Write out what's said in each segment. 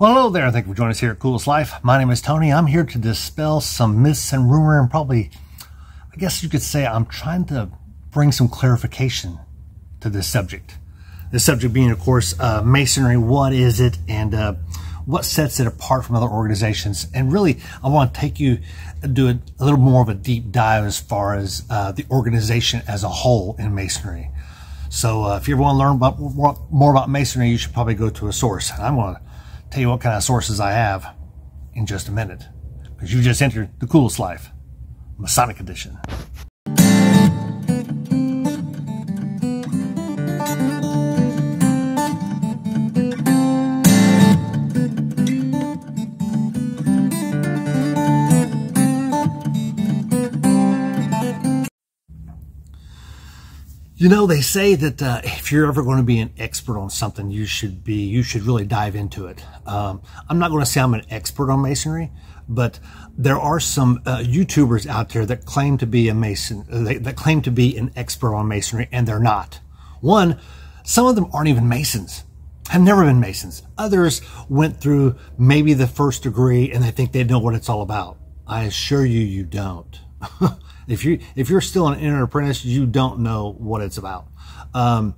Well, hello there. Thank you for joining us here at Coolest Life. My name is Tony. I'm here to dispel some myths and rumor and probably, I guess you could say, I'm trying to bring some clarification to this subject. This subject being, of course, uh, Masonry. What is it and uh, what sets it apart from other organizations? And really, I want to take you, do a, a little more of a deep dive as far as uh, the organization as a whole in Masonry. So uh, if you ever want to learn about more about Masonry, you should probably go to a source. I'm going to tell you what kind of sources I have in just a minute. Because you just entered the coolest life, Masonic Edition. You know, they say that uh, if you're ever going to be an expert on something, you should be, you should really dive into it. Um, I'm not going to say I'm an expert on masonry, but there are some uh, YouTubers out there that claim to be a mason, that claim to be an expert on masonry, and they're not. One, some of them aren't even masons, have never been masons. Others went through maybe the first degree and they think they know what it's all about. I assure you, you don't. If you if you're still an entered apprentice, you don't know what it's about. Um,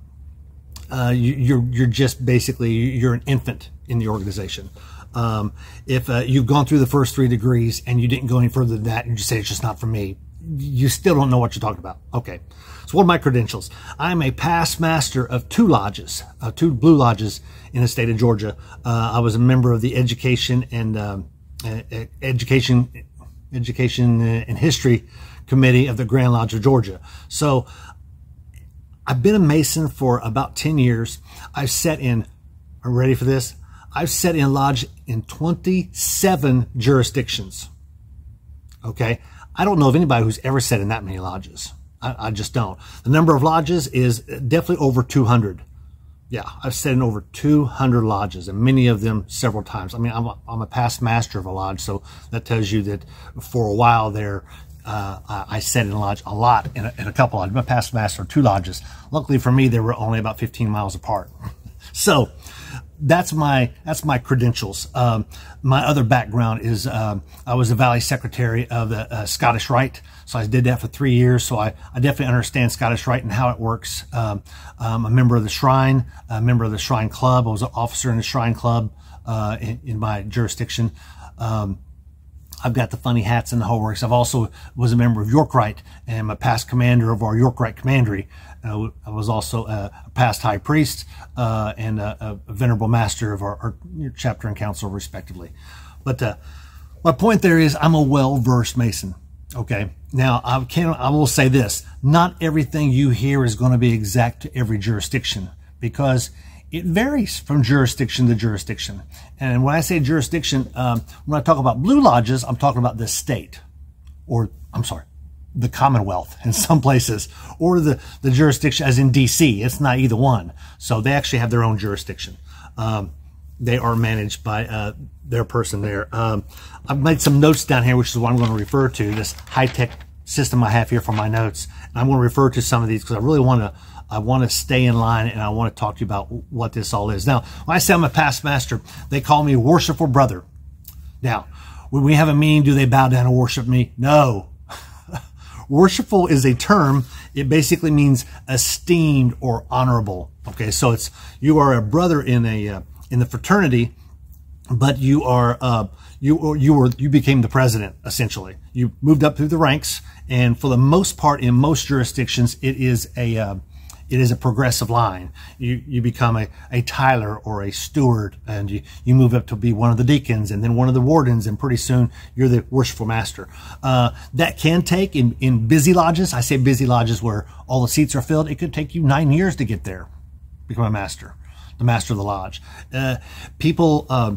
uh, you, you're you're just basically you're an infant in the organization. Um, if uh, you've gone through the first three degrees and you didn't go any further than that, and you say it's just not for me, you still don't know what you're talking about. Okay. So what are my credentials? I'm a past master of two lodges, uh, two blue lodges in the state of Georgia. Uh, I was a member of the education and um, education, education and history committee of the Grand Lodge of Georgia. So I've been a Mason for about 10 years. I've sat in, are ready for this? I've sat in lodge in 27 jurisdictions. Okay. I don't know of anybody who's ever sat in that many lodges. I, I just don't. The number of lodges is definitely over 200. Yeah, I've sat in over 200 lodges and many of them several times. I mean, I'm a, I'm a past master of a lodge, so that tells you that for a while there, uh, I sat in a lodge a lot in a, in a couple lodges. My past master two lodges. Luckily for me, they were only about 15 miles apart. so that's my that's my credentials. Um, my other background is um, I was the Valley Secretary of the uh, Scottish Rite, so I did that for three years. So I, I definitely understand Scottish Rite and how it works. Um, I'm a member of the Shrine, a member of the Shrine Club. I was an officer in the Shrine Club uh, in, in, my jurisdiction. Um, I've got the funny hats and the whole works. I've also was a member of York Rite and a past commander of our York Rite Commandery. Uh, I was also a, past high priest uh, and a, a, venerable master of our, our, chapter and council, respectively. But uh, my point there is, I'm a well-versed Mason. Okay. Now I can I will say this: not everything you hear is going to be exact to every jurisdiction because it varies from jurisdiction to jurisdiction. And when I say jurisdiction, um, when I talk about blue lodges, I'm talking about the state, or I'm sorry, the Commonwealth in some places, or the, the jurisdiction as in DC. It's not either one. So they actually have their own jurisdiction. Um, they are managed by uh, their person there. Um, I've made some notes down here, which is what I'm going to refer to, this high-tech system I have here for my notes. And I'm going to refer to some of these because I really want to I want to stay in line and I want to talk to you about what this all is. Now, when I say I'm a past master, they call me worshipful brother. Now, when we have a meeting, do they bow down and worship me? No. worshipful is a term. It basically means esteemed or honorable. Okay, so it's you are a brother in a uh, in the fraternity, but you are uh, you you were you became the president essentially. You moved up through the ranks, and for the most part, in most jurisdictions, it is a uh, it is a progressive line. You, you become a, a Tyler or a steward and you, you move up to be one of the deacons and then one of the wardens and pretty soon you're the worshipful master. Uh, that can take in, in busy lodges. I say busy lodges where all the seats are filled. It could take you nine years to get there, become a master, the master of the lodge. Uh, people uh,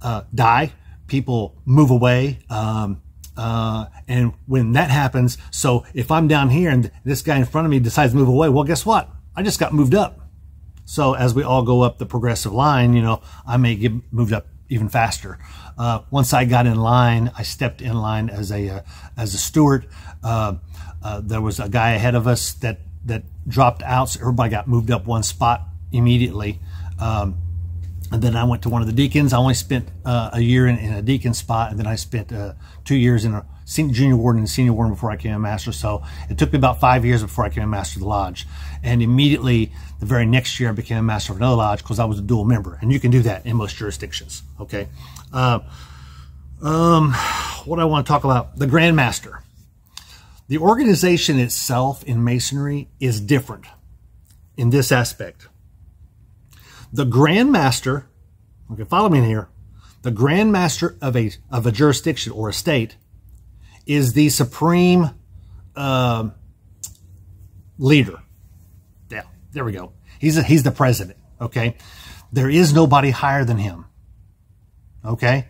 uh die. People move away. Um, uh, and when that happens, so if I'm down here and this guy in front of me decides to move away, well, guess what? I just got moved up. So as we all go up the progressive line, you know, I may get moved up even faster. Uh, once I got in line, I stepped in line as a uh, as a steward. Uh, uh, there was a guy ahead of us that that dropped out, so everybody got moved up one spot immediately. Um, And then I went to one of the deacons. I only spent uh, a year in, in, a deacon spot, and then I spent uh, two years in a senior, junior warden and senior warden before I became a master. So it took me about five years before I became a master of the lodge. And immediately, the very next year, I became a master of another lodge because I was a dual member, and you can do that in most jurisdictions. Okay. Uh, um, what I want to talk about the Grand Master. The organization itself in Masonry is different in this aspect. The Grand Master, okay, follow me in here. The Grand Master of a of a jurisdiction or a state is the supreme uh, leader. Yeah, there we go. He's a, he's the president. Okay, there is nobody higher than him. Okay,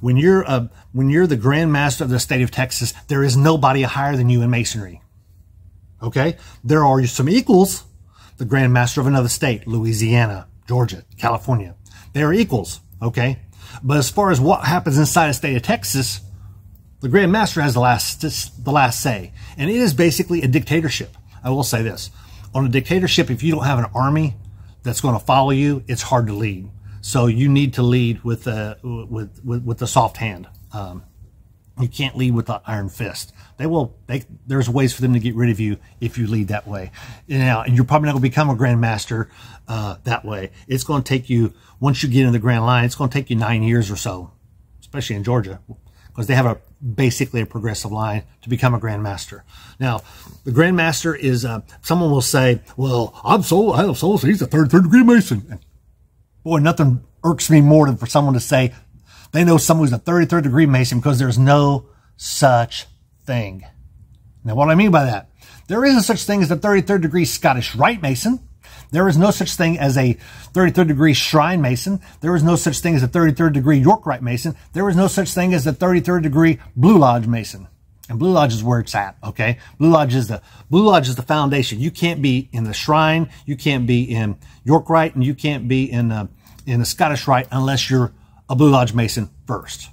when you're a, when you're the Grand Master of the state of Texas, there is nobody higher than you in Masonry. Okay, there are some equals. The Grand Master of another state, Louisiana, Georgia, California, they are equals. Okay, but as far as what happens inside the state of Texas, the Grand Master has the last the last say, and it is basically a dictatorship. I will say this: on a dictatorship, if you don't have an army that's going to follow you, it's hard to lead. So you need to lead with a with with, with the soft hand. Um, you can't lead with the iron fist. They will. They, there's ways for them to get rid of you if you lead that way. Now, and you're probably not going to become a grandmaster uh, that way. It's going to take you once you get in the grand line. It's going to take you nine years or so, especially in Georgia, because they have a basically a progressive line to become a grandmaster. Now, the grandmaster is uh, someone will say, "Well, I'm so I have so he's a third third degree mason." Boy, nothing irks me more than for someone to say they know someone who's a 33rd degree Mason because there's no such thing. Now, what do I mean by that? There isn't such thing as a 33rd degree Scottish Rite Mason. There is no such thing as a 33rd degree Shrine Mason. There is no such thing as a 33rd degree York Rite Mason. There is no such thing as a 33rd degree Blue Lodge Mason. And Blue Lodge is where it's at, okay? Blue Lodge is the Blue Lodge is the foundation. You can't be in the Shrine, you can't be in York Rite, and you can't be in uh, in the Scottish Rite unless you're a Blue Lodge Mason first.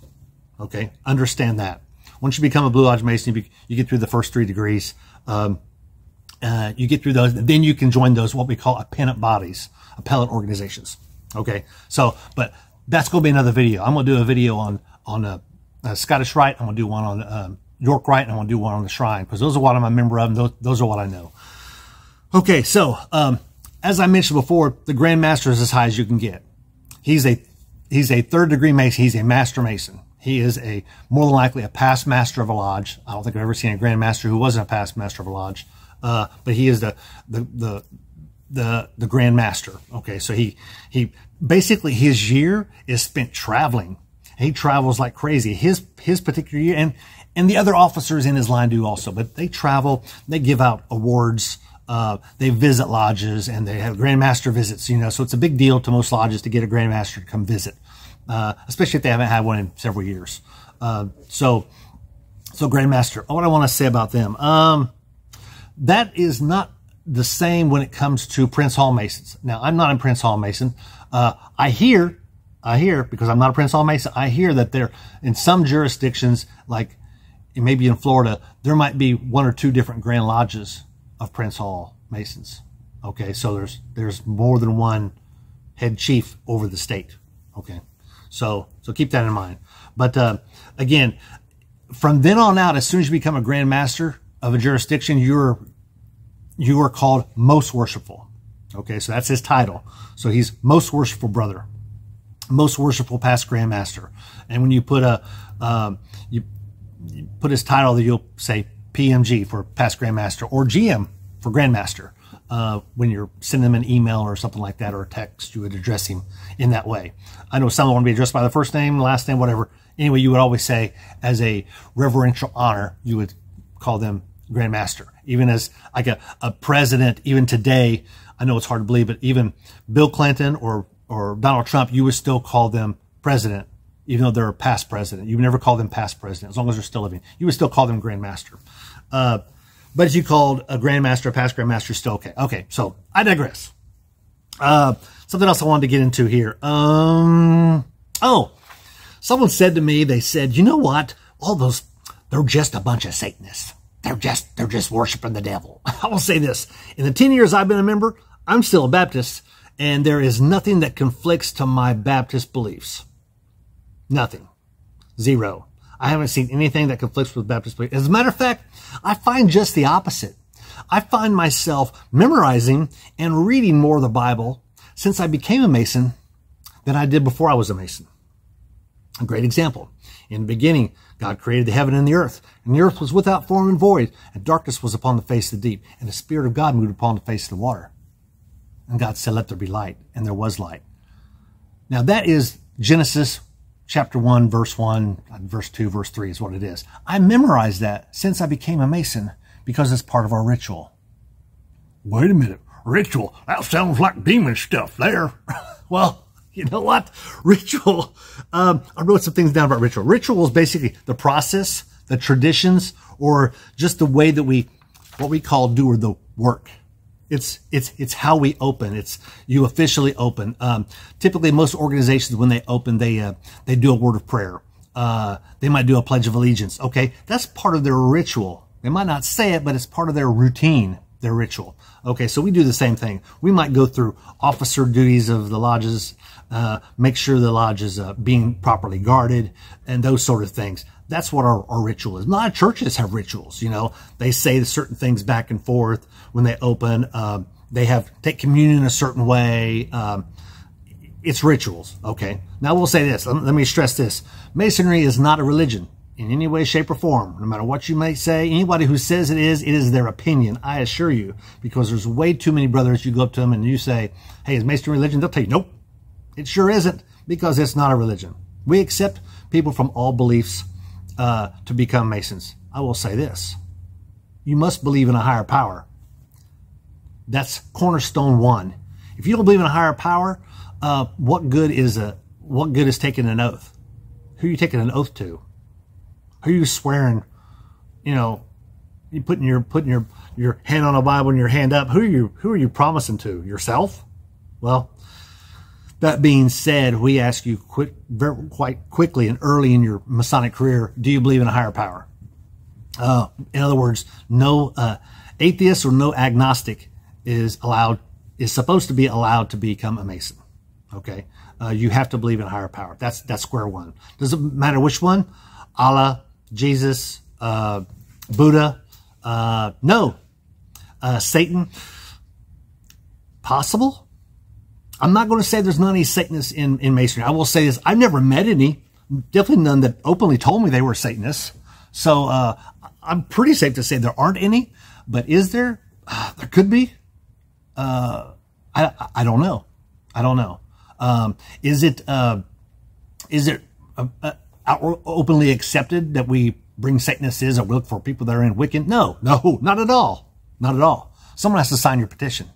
Okay, understand that. Once you become a Blue Lodge Mason, you, you get through the first three degrees. Um, uh, you get through those, then you can join those what we call appendant bodies, appendant organizations. Okay, so but that's going to be another video. I'm going to do a video on on a, a Scottish Rite. I'm going to do one on um, York Rite, and I'm going to do one on the Shrine because those are what I'm a member of, those, those are what I know. Okay, so um, as I mentioned before, the Grand Master is as high as you can get. He's a he's a third degree mason. He's a master mason. He is a more than likely a past master of a lodge. I don't think I've ever seen a Grand Master who wasn't a past master of a lodge. Uh, but he is the the the the the Grand Master. Okay, so he he basically his year is spent traveling. He travels like crazy. His his particular year and and the other officers in his line do also, but they travel, they give out awards, uh, they visit lodges and they have grandmaster visits, you know, so it's a big deal to most lodges to get a grandmaster to come visit, uh, especially if they haven't had one in several years. Uh, so, so grandmaster, what I want to say about them, um, that is not the same when it comes to Prince Hall Masons. Now, I'm not a Prince Hall Mason. Uh, I hear, I hear, because I'm not a Prince Hall Mason, I hear that there, in some jurisdictions, like maybe in Florida, there might be one or two different Grand Lodges of Prince Hall Masons. Okay, so there's there's more than one head chief over the state. Okay, so so keep that in mind. But uh, again, from then on out, as soon as you become a Grand Master of a jurisdiction, you're you are called most worshipful. Okay, so that's his title. So he's most worshipful brother, most worshipful past Grand Master. And when you put a um, you you put his title you'll say PMG for past Grandmaster or GM for Grandmaster. Uh, when you're sending them an email or something like that or a text, you would address him in that way. I know some want to be addressed by the first name, last name, whatever. Anyway, you would always say, as a reverential honor, you would call them Grandmaster. Even as like a, a president, even today, I know it's hard to believe, but even Bill Clinton or or Donald Trump, you would still call them president even though they're a past president. You would never call them past president as long as they're still living. You would still call them grandmaster. Uh, but if you called a grandmaster, a past grandmaster, still okay. Okay, so I digress. Uh, something else I wanted to get into here. Um, oh, someone said to me, they said, you know what? All those, they're just a bunch of Satanists. They're just, they're just worshiping the devil. I will say this. In the 10 years I've been a member, I'm still a Baptist and there is nothing that conflicts to my Baptist beliefs. Nothing. Zero. I haven't seen anything that conflicts with Baptist beliefs. As a matter of fact, I find just the opposite. I find myself memorizing and reading more of the Bible since I became a Mason than I did before I was a Mason. A great example. In the beginning, God created the heaven and the earth, and the earth was without form and void, and darkness was upon the face of the deep, and the Spirit of God moved upon the face of the water. And God said, Let there be light, and there was light. Now that is Genesis chapter 1, verse 1, verse 2, verse 3 is what it is. I memorized that since I became a Mason because it's part of our ritual. Wait a minute. Ritual? That sounds like demon stuff there. well, you know what? Ritual. Um, I wrote some things down about ritual. Ritual is basically the process, the traditions, or just the way that we, what we call do or the work. It's it's it's how we open. It's you officially open. Um, typically, most organizations when they open, they uh, they do a word of prayer. Uh, they might do a pledge of allegiance. Okay, that's part of their ritual. They might not say it, but it's part of their routine, their ritual. Okay, so we do the same thing. We might go through officer duties of the lodges, uh, make sure the lodge is uh, being properly guarded, and those sort of things. That's what our, our ritual is. A lot of churches have rituals. You know, they say certain things back and forth when they open. Um, they have take communion a certain way. Um, it's rituals. Okay. Now we'll say this. Let, let me stress this: Masonry is not a religion in any way, shape, or form. No matter what you may say, anybody who says it is, it is their opinion. I assure you, because there's way too many brothers. You go up to them and you say, "Hey, is Masonry religion?" They'll tell you, "Nope." It sure isn't because it's not a religion. We accept people from all beliefs uh, to become Masons. I will say this you must believe in a higher power. That's cornerstone one. If you don't believe in a higher power, uh, what good is a what good is taking an oath? Who are you taking an oath to? Who are you swearing? You know, you putting your putting your your hand on a Bible and your hand up. Who are you who are you promising to? Yourself? Well, that being said, we ask you quick, very, quite quickly and early in your Masonic career, do you believe in a higher power? Uh, in other words, no uh, atheist or no agnostic is allowed, is supposed to be allowed to become a Mason. Okay, uh, you have to believe in a higher power. That's that's square one. Doesn't matter which one, Allah, Jesus, uh, Buddha, uh, no, uh, Satan. Possible, I'm not going to say there's not any Satanists in, in Masonry. I will say this. I've never met any, definitely none that openly told me they were Satanists. So, uh, I'm pretty safe to say there aren't any, but is there? Uh, there could be. Uh, I, I don't know. I don't know. Um, is it, uh, is it uh, uh, openly accepted that we bring Satanists is or look for people that are in Wiccan? No, no, not at all. Not at all. Someone has to sign your petition.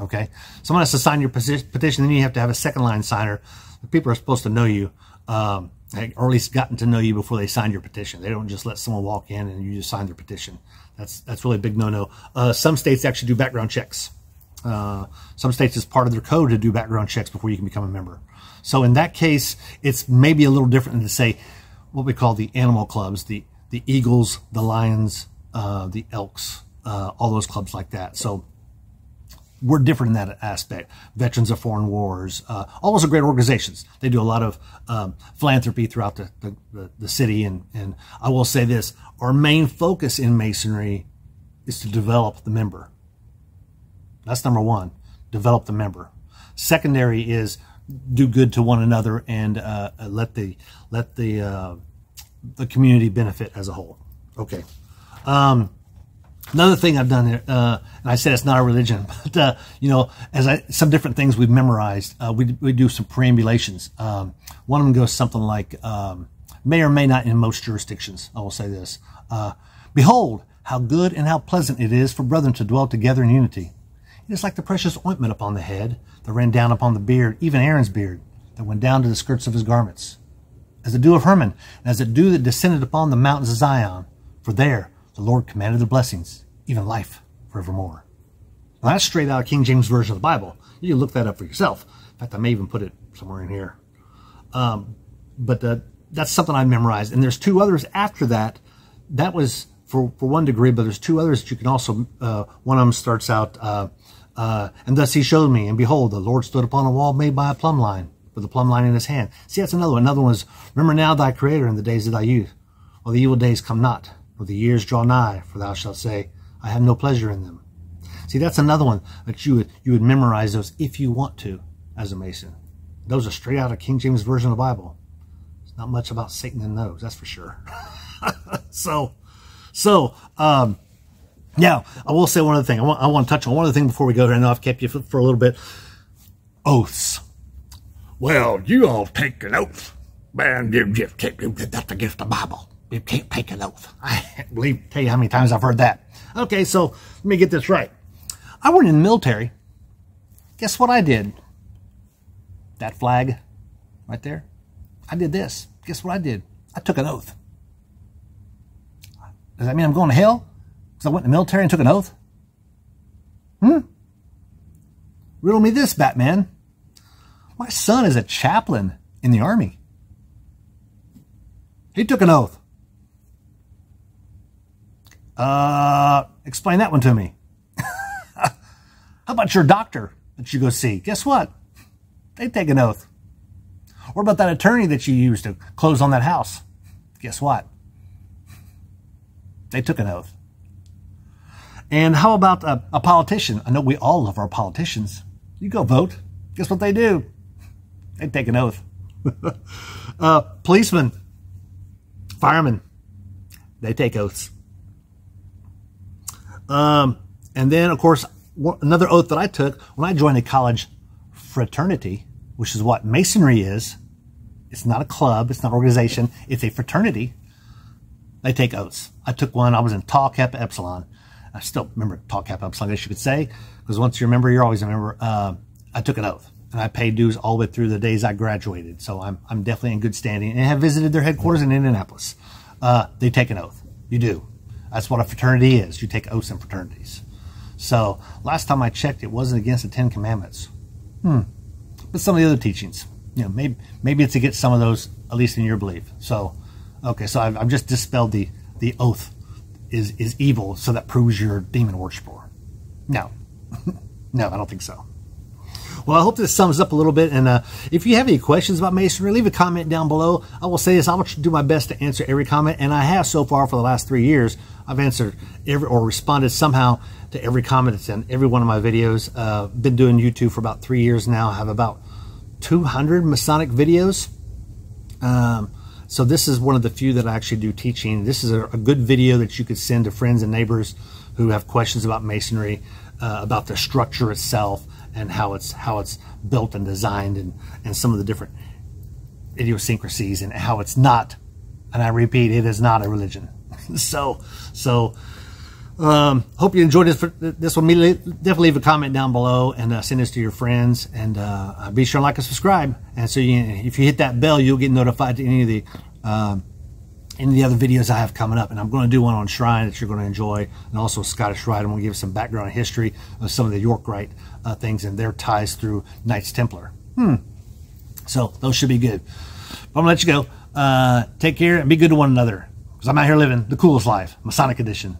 Okay, someone has to sign your petition. Then you have to have a second line signer. The people are supposed to know you, um, or at least gotten to know you before they sign your petition. They don't just let someone walk in and you just sign their petition. That's that's really a big no no. Uh, some states actually do background checks. Uh, some states it's part of their code to do background checks before you can become a member. So in that case, it's maybe a little different than to say what we call the animal clubs, the the eagles, the lions, uh, the elks, uh, all those clubs like that. So we're different in that aspect. Veterans of Foreign Wars, uh, all those are great organizations. They do a lot of um, philanthropy throughout the, the, the, city. And, and I will say this our main focus in Masonry is to develop the member. That's number one, develop the member. Secondary is do good to one another and uh, let the let the uh, the community benefit as a whole. Okay. Um, Another thing I've done, uh, and I said it's not a religion, but uh, you know, as I some different things we've memorized, uh, we we do some perambulations. Um, one of them goes something like, um, may or may not in most jurisdictions. I will say this: uh, Behold, how good and how pleasant it is for brethren to dwell together in unity. It is like the precious ointment upon the head that ran down upon the beard, even Aaron's beard, that went down to the skirts of his garments, as the dew of Hermon, and as the dew that descended upon the mountains of Zion. For there the Lord commanded the blessings, even life forevermore. Now that's straight out of King James Version of the Bible. You can look that up for yourself. In fact, I may even put it somewhere in here. Um, but uh, that's something I memorized. And there's two others after that. That was for, for one degree, but there's two others that you can also, uh, one of them starts out, uh, Uh, and thus he showed me, and behold, the Lord stood upon a wall made by a plumb line, with a plumb line in his hand. See, that's another one. Another one is, remember now thy Creator in the days of thy youth, while the evil days come not, the years draw nigh, for thou shalt say, I have no pleasure in them. See, that's another one that you would, you would memorize those if you want to as a Mason. Those are straight out of King James Version of the Bible. It's not much about Satan in those, that's for sure. so, so, um, now, I will say one other thing. I want, I want to touch on one other thing before we go. I know I've kept you for, for a little bit. Oaths. Well, you all take an oath. Man, you just take, that's against the Bible. You can't take an oath. I can't believe, tell you how many times I've heard that. Okay, so let me get this right. I went in the military. Guess what I did? That flag right there. I did this. Guess what I did? I took an oath. Does that mean I'm going to hell? Because I went in the military and took an oath? Hmm? Riddle me this, Batman. My son is a chaplain in the army. He took an oath. Uh, explain that one to me. How about your doctor that you go see? Guess what? They take an oath. What about that attorney that you used to close on that house? Guess what? They took an oath. And how about a, a, politician? I know we all love our politicians. You go vote. Guess what they do? They take an oath. uh, policemen, firemen, they take oaths. Um, and then, of course, another oath that I took when I joined a college fraternity, which is what Masonry is. It's not a club, it's not an organization, it's a fraternity. They take oaths. I took one, I was in Tau Kappa Epsilon. I still remember Tau Kappa Epsilon, I guess you could say, because once you remember, you're always a member. Uh, I took an oath and I paid dues all the way through the days I graduated. So I'm, I'm definitely in good standing and have visited their headquarters in Indianapolis. Uh, they take an oath. You do. That's what a fraternity is. You take oaths in fraternities. So last time I checked, it wasn't against the Ten Commandments. Hmm. But some of the other teachings, you know, maybe maybe it's against some of those, at least in your belief. So, okay, so I've, I've just dispelled the the oath is is evil, so that proves you're demon worshiper. No, no, I don't think so. Well, I hope this sums up a little bit. And uh, if you have any questions about masonry, leave a comment down below. I will say this: I will do my best to answer every comment, and I have so far for the last three years. I've answered every or responded somehow to every comment that's in every one of my videos. Uh, been doing YouTube for about three years now. I have about 200 Masonic videos. Um, so this is one of the few that I actually do teaching. This is a, a, good video that you could send to friends and neighbors who have questions about masonry, uh, about the structure itself, and how it's how it's built and designed, and and some of the different idiosyncrasies, and how it's not. And I repeat, it is not a religion. so so um, hope you enjoyed this this one. Definitely leave a comment down below and uh, send this to your friends. And uh, be sure to like and subscribe. And so you, if you hit that bell, you'll get notified to any of the um, any of the other videos I have coming up. And I'm going to do one on Shrine that you're going to enjoy, and also Scottish Rite. I'm going to give some background history of some of the York Rite uh, things and their ties through Knights Templar. Hmm. So those should be good. But I'm going to let you go. Uh, take care and be good to one another because I'm out here living the coolest life, Masonic edition.